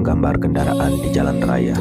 menggambar kendaraan di jalan raya.